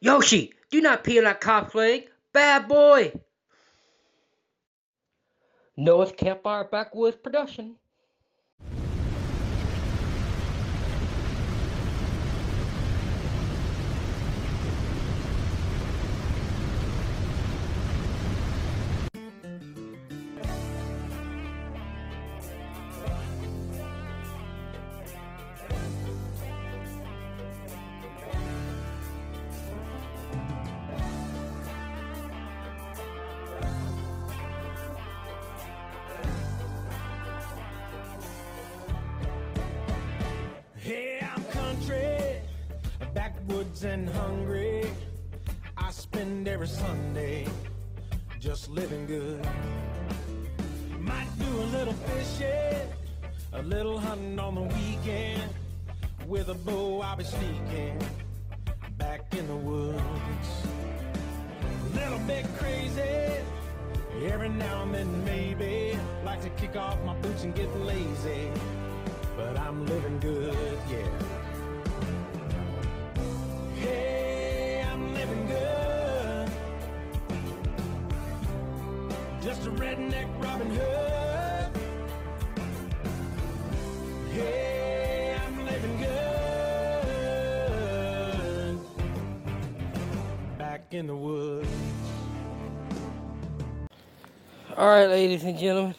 Yoshi, do not pee on that cop's leg. Bad boy. Noah's Campfire Backwoods production. And hungry. I spend every Sunday just living good. Might do a little fishing, a little hunting on the weekend. With a bow, I'll be sneaking back in the woods. A little bit crazy, every now and then maybe. Like to kick off my boots and get lazy but I'm living good, yeah. Just a redneck Robin Hood. Hey, I'm living good. Back in the woods. All right, ladies and gentlemen.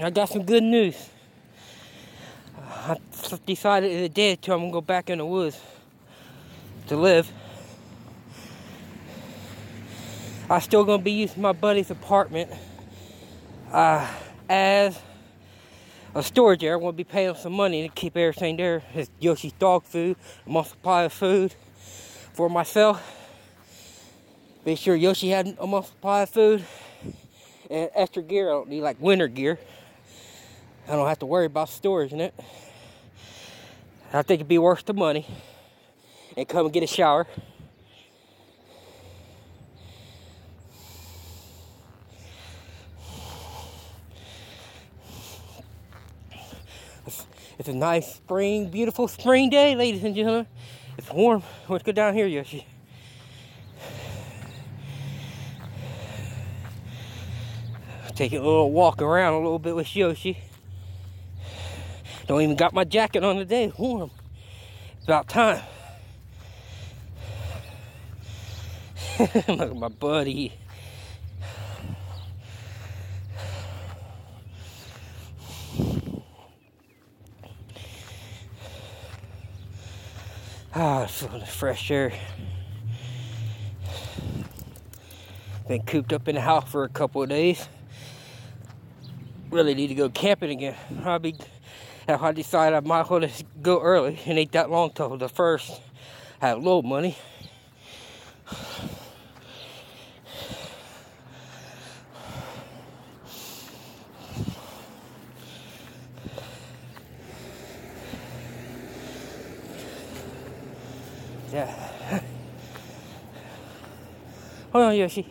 I got some good news. I decided the day or two I'm gonna go back in the woods to live. I'm still gonna be using my buddy's apartment uh, as a storage area. I'm gonna be paying some money to keep everything there. His Yoshi's dog food, a month supply of food for myself. Make sure Yoshi had a month supply of food and extra gear. I don't need like winter gear. I don't have to worry about storage in it. I think it'd be worth the money. And come and get a shower. It's, it's a nice spring, beautiful spring day, ladies and gentlemen. It's warm. Let's go down here, Yoshi. Take a little walk around a little bit with Yoshi. Don't even got my jacket on today. It's warm. About time. Look at my buddy. Ah, feeling the fresh air. Been cooped up in the house for a couple of days. Really need to go camping again. I'll be I decided I might as well go early. It ain't that long till the first. I have low money. Yeah. Hold on, Yoshi.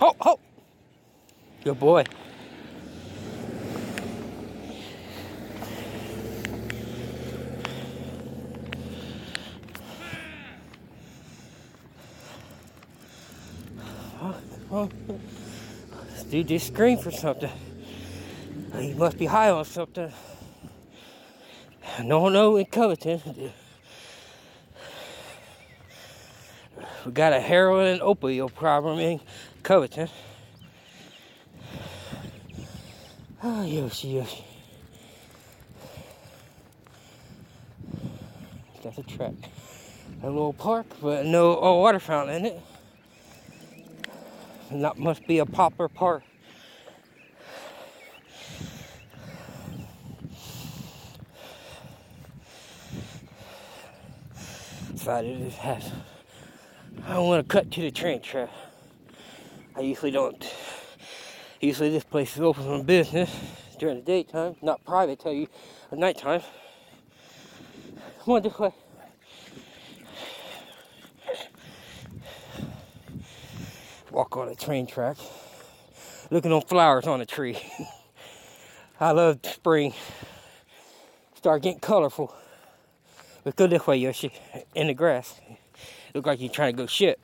Oh, oh. Good boy. Dude just screamed for something. He must be high on something. No, no, in Covington. We got a heroin and opioid problem in Covington. Oh, Yoshi, Yoshi. That's a track. A little park, but no oh, water fountain in it. And that must be a popper park. Decided it has. I don't want to cut to the train track. I usually don't. Usually this place is open for business during the daytime, not private till you at nighttime. Come on. Walk on a train track. Looking on flowers on a tree. I love spring. Start getting colorful. Let's go this way, Yoshi. In the grass. Look like you're trying to go shit.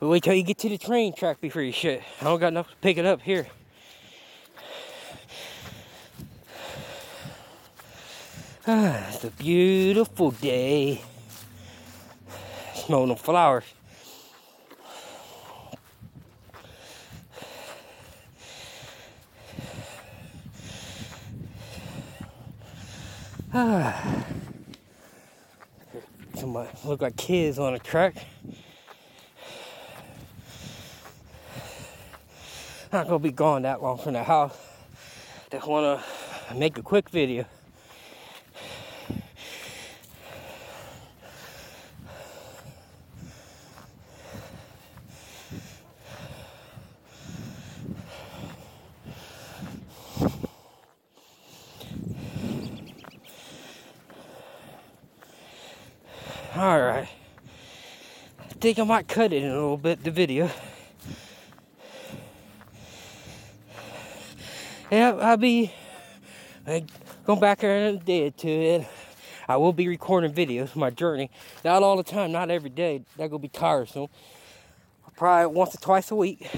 But wait till you get to the train track before you shit. I don't got enough to pick it up here. Ah, it's a beautiful day. Smelling the flowers. Somebody uh, look like kids on a track. Not gonna be gone that long from the house. Just wanna make a quick video. Alright. I think I might cut it in a little bit, the video. Yeah, I'll be uh, going back there in a day or two. And I will be recording videos, my journey. Not all the time, not every day. That gonna be tiresome. Probably once or twice a week.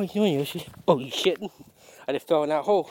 What you doing, Yoshi? Oh, you shitting? I just fell in that hole.